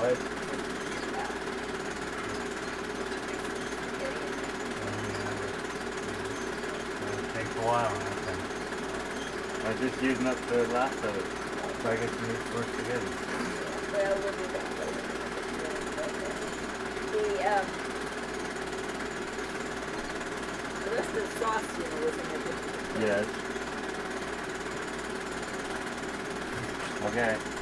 right? A while, I am just using up the last of it, so I guess we need to work together. Well, we'll do that later. The, um, the rest of the sauce, you know, was in Yes. Okay.